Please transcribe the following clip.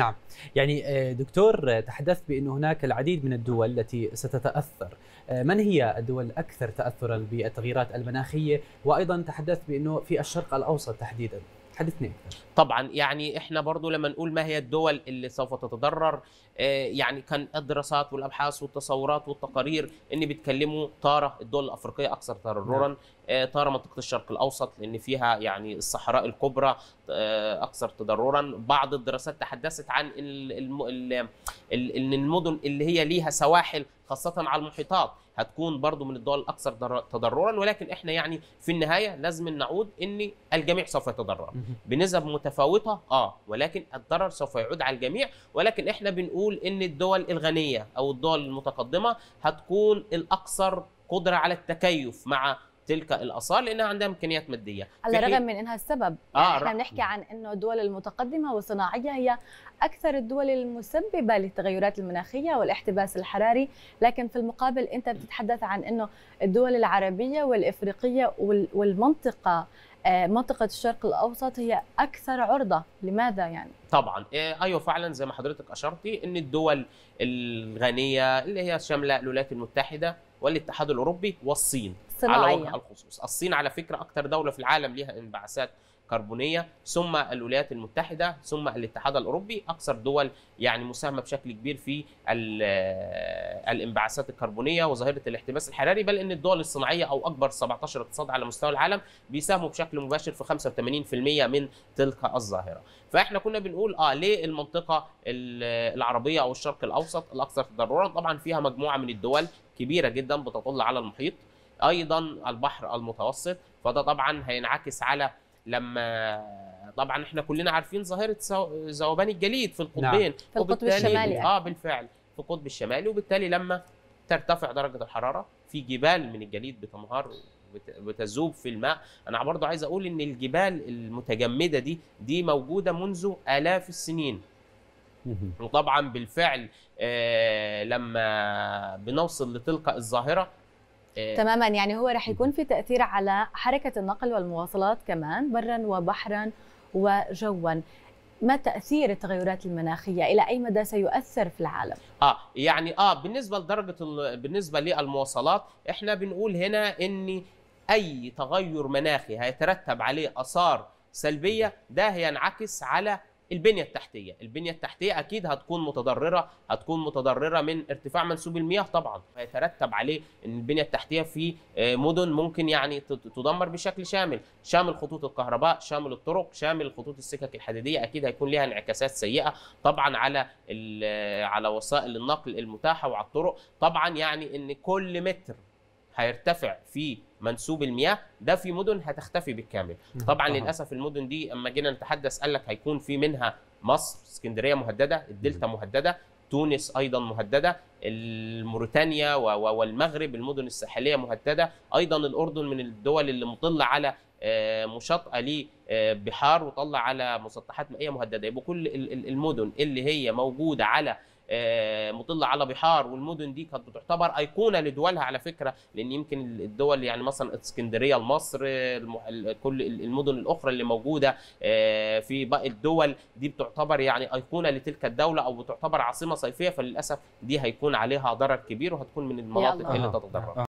نعم. يعني آه، دكتور تحدثت بأن هناك العديد من الدول التي ستتأثر. آه، من هي الدول الأكثر تأثرا بالتغييرات المناخية؟ وأيضا تحدثت بأنه في الشرق الأوسط تحديدا. حدثني أكثر طبعا يعني إحنا برضو لما نقول ما هي الدول اللي سوف تتضرر آه، يعني كان الدراسات والأبحاث والتصورات والتقارير إن بيتكلموا تاره الدول الأفريقية أكثر تضررا. آه، تاره منطقة الشرق الأوسط لأن فيها يعني الصحراء الكبرى آه، أكثر تضررا. بعض الدراسات تحدثت عن إن المدن اللي هي ليها سواحل خاصة على المحيطات هتكون برضو من الدول الأكثر ضر- تضررا ولكن إحنا يعني في النهاية لازم نعود إن الجميع سوف يتضرر. بنسب متفاوتة آه ولكن الضرر سوف يعود على الجميع ولكن إحنا بنقول إن الدول الغنية أو الدول المتقدمة هتكون الأكثر قدرة على التكيف مع تلك الآثار لأنها عندها إمكانيات مادية. على الرغم من إنها السبب آه، يعني إحنا بنحكي عن إنه الدول المتقدمة والصناعية هي أكثر الدول المسببة للتغيرات المناخية والاحتباس الحراري لكن في المقابل أنت بتتحدث عن إنه الدول العربية والإفريقية وال- والمنطقة منطقة الشرق الأوسط هي أكثر عرضة. لماذا يعني؟ طبعا. إيه، أيوه فعلا زي ما حضرتك أشرتي إن الدول الغنية اللي هي شامله الولايات المتحدة والاتحاد الأوروبي والصين على وجه الخصوص. الصين على فكرة أكثر دولة في العالم لها انبعاثات كربونية ثم الولايات المتحدة ثم الاتحاد الأوروبي أكثر دول يعني مساهمة بشكل كبير في ال- الانبعاثات الكربونية وظاهرة الاحتباس الحراري بل أن الدول الصناعية أو أكبر 17 اقتصاد على مستوى العالم بيساهموا بشكل مباشر في 85% من تلك الظاهرة. فإحنا كنا بنقول آه ليه المنطقة ال- العربية أو الشرق الأوسط الأكثر تضررا؟ طبعا فيها مجموعة من الدول كبيرة جدا بتطل على المحيط. أيضا البحر المتوسط فده طبعا هينعكس على لما طبعا إحنا كلنا عارفين ظاهرة زو- ذوبان الجليد في القطبين. في القطب الشمالي. آه بالفعل. في القطب الشمالي. وبالتالي لما ترتفع درجة الحرارة في جبال من الجليد بتنهار بتذوب في الماء. أنا برضو عايز أقول إن الجبال المتجمدة دي دي موجودة منذ آلاف السنين. وطبعا بالفعل آه لما بنوصل لتلك الظاهرة تماما. يعني هو رح يكون في تأثير على حركة النقل والمواصلات كمان برا وبحرا وجوا. ما تأثير التغيرات المناخية؟ إلى أي مدى سيؤثر في العالم؟ آه يعني آه بالنسبة لدرجة ال- بالنسبة للمواصلات إحنا بنقول هنا إن أي تغير مناخي هيترتب عليه آثار سلبية ده هينعكس على البنية التحتية، البنية التحتية أكيد هتكون متضررة، هتكون متضررة من ارتفاع منسوب المياه طبعا، هيترتب عليه إن البنية التحتية في آه، مدن ممكن يعني تدمر بشكل شامل، شامل خطوط الكهرباء، شامل الطرق، شامل خطوط السكك الحديدية، أكيد هيكون ليها انعكاسات سيئة طبعا على على وسائل النقل المتاحة وعلى الطرق، طبعا يعني إن كل متر هيرتفع في منسوب المياه ده في مدن هتختفي بالكامل. طبعا. للأسف المدن دي أما جينا نتحدث قال لك هيكون في منها مصر اسكندرية مهددة الدلتا مهددة تونس أيضا مهددة و- والمغرب المدن الساحلية مهددة أيضا الأردن من الدول اللي مطلة على آه، مشاطئة لبحار وطلع على مسطحات مائية مهددة. يبقى كل ال- ال- المدن اللي هي موجودة على آه، مطلة على بحار والمدن دي كانت بتعتبر أيقونة لدولها على فكرة لأن يمكن الدول يعني مثلا إسكندرية لمصر كل المدن الأخرى اللي موجودة آه، في باقي الدول دي بتعتبر يعني أيقونة لتلك الدولة أو بتعتبر عاصمة صيفية فللأسف دي هيكون عليها ضرر كبير وهتكون من المناطق. اللي آه، تتضرر آه.